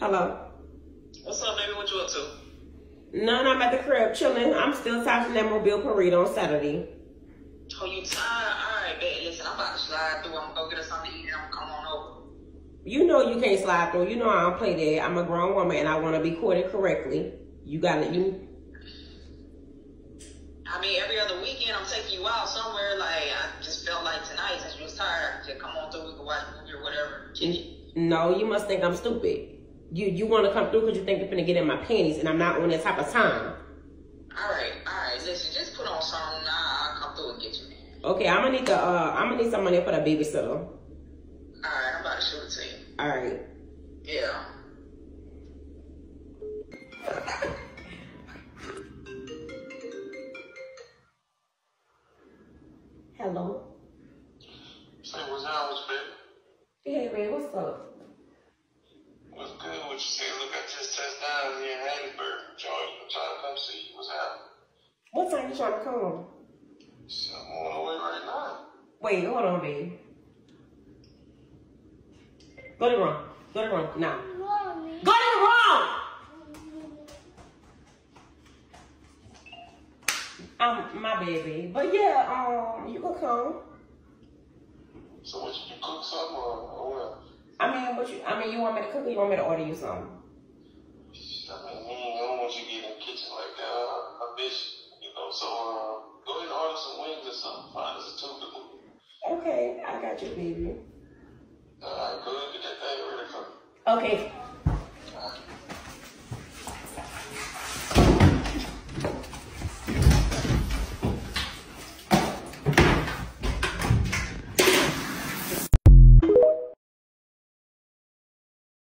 Hello. What's up, baby? What you up to? None, I'm at the crib chilling. I'm still touching that Mobile Parade on Saturday. Oh, you tired? All right, bet. Listen, I'm about to slide through. I'm gonna go get us something to eat and I'm gonna come on over. You know you can't slide through. You know I don't play that. I'm a grown woman and I want to be courted correctly. You got it. You. I mean, every other weekend I'm taking you out somewhere. Like I just felt like tonight, since you was tired, just come on through. We can watch a movie or whatever. No, you must think I'm stupid. You you want to come through because you think you're gonna get in my panties and I'm not on that type of time. All right, all right. Listen, just put on something. Nah, I'll come through and get you. Okay, I'm gonna need the uh I'm gonna need some money for the babysitter. All right, I'm about to shoot it to you. All right. Yeah. Hello. Say what's up with you, Hey man, what's up? You say? Look, I just touched down here in Hattiesburg, Georgia. I'm trying to come see you. What's happening? What time you trying to come? So I'm on the way right now. Wait, hold on, baby. Go to the room. Go to the room now. Go to the room. Um, my baby. But yeah, um, you can come. So what you, you cook something or, or what? I mean, what you? I mean, you want me to cook or you want me to order you something? I mean, you I don't want you to get in the kitchen like that. I, I miss you, know. So uh, go ahead and order some wings or something. Find us a movie. Okay, I got you, baby. All right, go ahead and get that thing ready for me. Okay,